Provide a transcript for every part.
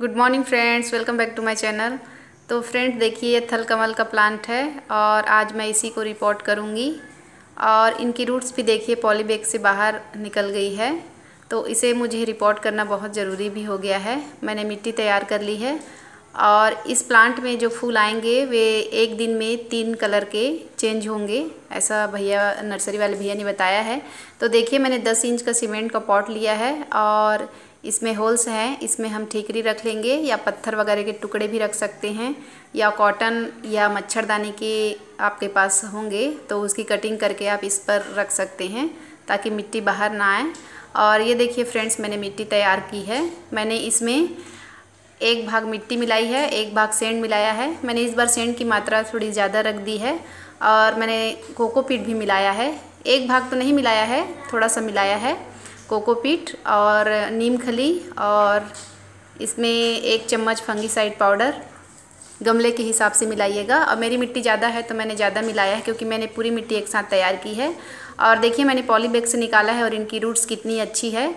Good morning friends welcome back to my channel तो friends देखिए, ये थल कमल का प्लांट है और आज मैं इसी को रिपोर्ट करूँगी। और इनकी रूट्स भी देखिए पॉलीबैग से बाहर निकल गई है। तो इसे मुझे रिपोर्ट करना बहुत ज़रूरी भी हो गया है। मैंने मिट्टी तैयार कर ली है। और इस प्लांट में जो फूल आएँगे, वे एक दिन में तीन कलर के चेंज होंगे। ऐसा भैया नर्सरी वाले भैया ने बताया है। तो देखिए, मैंने 10 इंच का सीमेंट का पॉट लिया है और इसमें होल्स हैं, इसमें हम ठीकरी रख लेंगे या पत्थर वगैरह के टुकड़े भी रख सकते हैं या कॉटन या मच्छरदानी के आपके पास होंगे तो उसकी कटिंग करके आप इस पर रख सकते हैं ताकि मिट्टी बाहर ना आए। और ये देखिए फ्रेंड्स मैंने मिट्टी तैयार की है। मैंने इसमें एक भाग मिट्टी मिलाई है, एक भाग सेंड मिलाया है। मैंने इस बार सेंड की मात्रा थोड़ी ज़्यादा रख दी है और मैंने कोकोपीट भी मिलाया है। एक भाग तो नहीं मिलाया है, थोड़ा सा मिलाया है। कोकोपीट और नीम खली और इसमें एक चम्मच फंगीसाइड पाउडर। गमले के हिसाब से मिलाइएगा। और मेरी मिट्टी ज़्यादा है तो मैंने ज़्यादा मिलाया है क्योंकि मैंने पूरी मिट्टी एक साथ तैयार की है। और देखिए, मैंने पॉली बैग से निकाला है और इनकी रूट्स कितनी अच्छी है।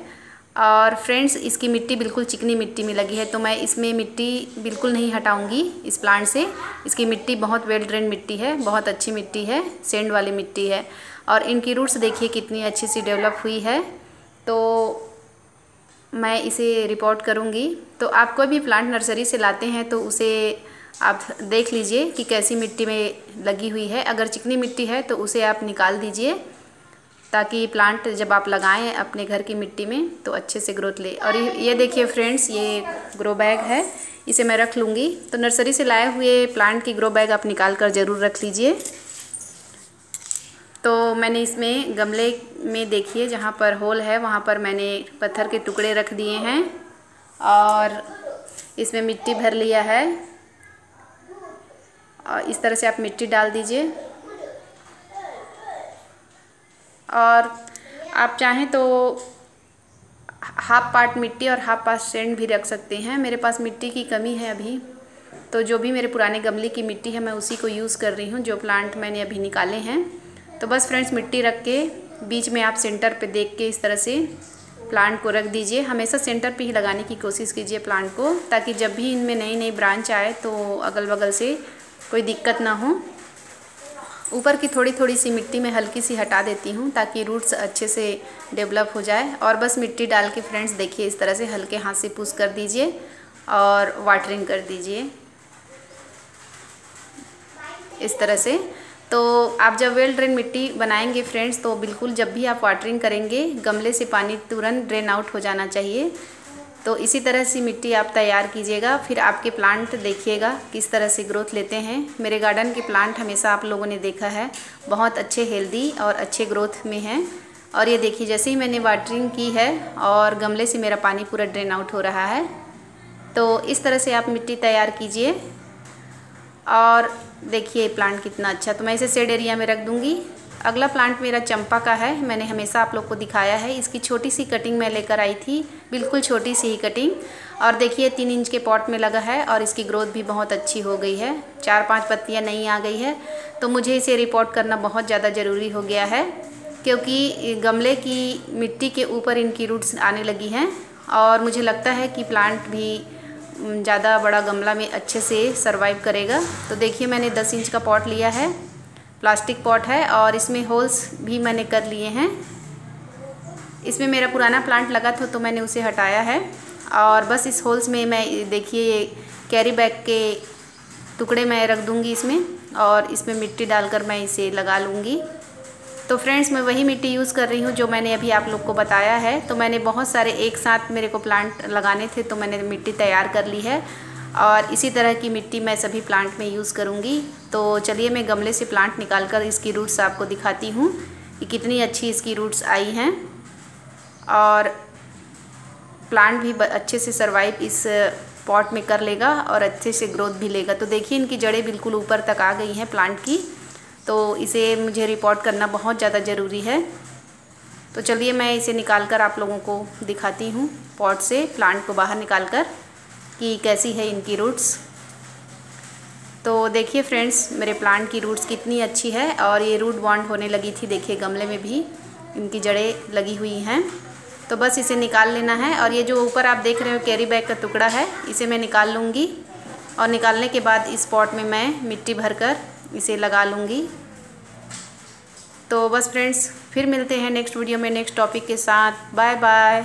और फ्रेंड्स, इसकी मिट्टी बिल्कुल चिकनी मिट्टी में लगी है तो मैं इसमें मिट्टी बिल्कुल नहीं हटाऊँगी इस प्लांट से। इसकी मिट्टी बहुत वेल ड्रेन मिट्टी है, बहुत अच्छी मिट्टी है, सेंड वाली मिट्टी है। और इनकी रूट्स देखिए कितनी अच्छी सी डेवलप हुई है। तो मैं इसे रिपोर्ट करूँगी। तो आप कोई भी प्लांट नर्सरी से लाते हैं तो उसे आप देख लीजिए कि कैसी मिट्टी में लगी हुई है। अगर चिकनी मिट्टी है तो उसे आप निकाल दीजिए, ताकि प्लांट जब आप लगाएँ अपने घर की मिट्टी में तो अच्छे से ग्रोथ ले। और ये देखिए फ्रेंड्स ये ग्रो बैग है। इसे मैं रख लूँगी। तो नर्सरी से लाए हुए प्लांट की ग्रो बैग आप निकाल कर ज़रूर रख लीजिए। तो मैंने इसमें गमले में देखिए, जहाँ पर होल है, वहाँ पर मैंने पत्थर के टुकड़े रख दिए हैं और इसमें मिट्टी भर लिया है। और इस तरह से आप मिट्टी डाल दीजिए। और आप चाहें तो हाफ़ पार्ट मिट्टी और हाफ़ पार्ट सेंड भी रख सकते हैं। मेरे पास मिट्टी की कमी है अभी। तो जो भी मेरे पुराने गमले की मिट्टी है, मैं उसी को यूज़ कर रही हूँ, जो प्लांट मैंने अभी निकाले हैं। तो बस फ्रेंड्स, मिट्टी रख के बीच में आप सेंटर पे देख के इस तरह से प्लांट को रख दीजिए। हमेशा सेंटर पे ही लगाने की कोशिश कीजिए प्लांट को, ताकि जब भी इनमें नई नई ब्रांच आए तो अगल बगल से कोई दिक्कत ना हो। ऊपर की थोड़ी थोड़ी सी मिट्टी में हल्की सी हटा देती हूँ, ताकि रूट्स अच्छे से डेवलप हो जाए। और बस मिट्टी डाल के फ्रेंड्स, देखिए इस तरह से हल्के हाथ से पुश कर दीजिए और वाटरिंग कर दीजिए। इस तरह से तो आप जब वेल ड्रेन मिट्टी बनाएँगे फ्रेंड्स तो बिल्कुल जब भी आप वाटरिंग करेंगे, गमले से पानी तुरंत ड्रेन आउट हो जाना चाहिए। तो इसी तरह से मिट्टी आप तैयार कीजिएगा, फिर आपके प्लांट देखिएगा किस तरह से ग्रोथ लेते हैं। मेरे गार्डन के प्लांट हमेशा आप लोगों ने देखा है, बहुत अच्छे हेल्दी और अच्छे ग्रोथ में हैं। और ये देखिए, जैसे ही मैंने वाटरिंग की है और गमले से मेरा पानी पूरा ड्रेन आउट हो रहा है तो इस तरह से आप मिट्टी तैयार कीजिए। और देखिए प्लांट कितना अच्छा। तो मैं इसे सेड एरिया में रख दूँगी। अगला प्लांट मेरा चंपा का है। मैंने हमेशा आप लोग को दिखाया है। इसकी छोटी सी कटिंग मैं लेकर आई थी। बिल्कुल छोटी सी ही कटिंग और देखिए, तीन इंच के पॉट में लगा है और इसकी ग्रोथ भी बहुत अच्छी हो गई है। चार पाँच पत्तियाँ नहीं आ गई है। तो मुझे इसे रिपोर्ट करना बहुत ज़्यादा ज़रूरी हो गया है, क्योंकि गमले की मिट्टी के ऊपर इनकी रूट्स आने लगी हैं। और मुझे लगता है कि प्लांट भी ज़्यादा बड़ा गमला में अच्छे से सरवाइव करेगा। तो देखिए, मैंने 10 इंच का पॉट लिया है। प्लास्टिक पॉट है और इसमें होल्स भी मैंने कर लिए हैं। इसमें मेरा पुराना प्लांट लगा था तो मैंने उसे हटाया है। और बस इस होल्स में मैं, देखिए, ये कैरी बैग के टुकड़े मैं रख दूँगी इसमें और इसमें मिट्टी डालकर मैं इसे लगा लूँगी। तो फ्रेंड्स मैं वही मिट्टी यूज़ कर रही हूँ जो मैंने अभी आप लोग को बताया है। तो मैंने बहुत सारे एक साथ मेरे को प्लांट लगाने थे तो मैंने मिट्टी तैयार कर ली है। और इसी तरह की मिट्टी मैं सभी प्लांट में यूज़ करूँगी। तो चलिए मैं गमले से प्लांट निकाल कर इसकी रूट्स आपको दिखाती हूँ कि कितनी अच्छी इसकी रूट्स आई हैं। और प्लांट भी अच्छे से सर्वाइव इस पॉट में कर लेगा और अच्छे से ग्रोथ भी लेगा। तो देखिए इनकी जड़ें बिल्कुल ऊपर तक आ गई हैं प्लांट की। तो इसे मुझे रिपोर्ट करना बहुत ज़्यादा ज़रूरी है। तो चलिए मैं इसे निकाल कर आप लोगों को दिखाती हूँ पॉट से प्लांट को बाहर निकाल कर कि कैसी है इनकी रूट्स तो देखिए फ्रेंड्स मेरे प्लांट की रूट्स कितनी अच्छी है, और ये रूट बॉन्ड होने लगी थी, देखिए गमले में भी इनकी जड़ें लगी हुई हैं। तो बस इसे निकाल लेना है, और ये जो ऊपर आप देख रहे हो कैरी बैग का टुकड़ा है, इसे मैं निकाल लूँगी। और निकालने के बाद इस पॉट में मैं मिट्टी भरकर इसे लगा लूँगी। तो बस फ्रेंड्स, फिर मिलते हैं नेक्स्ट वीडियो में नेक्स्ट टॉपिक के साथ। Bye bye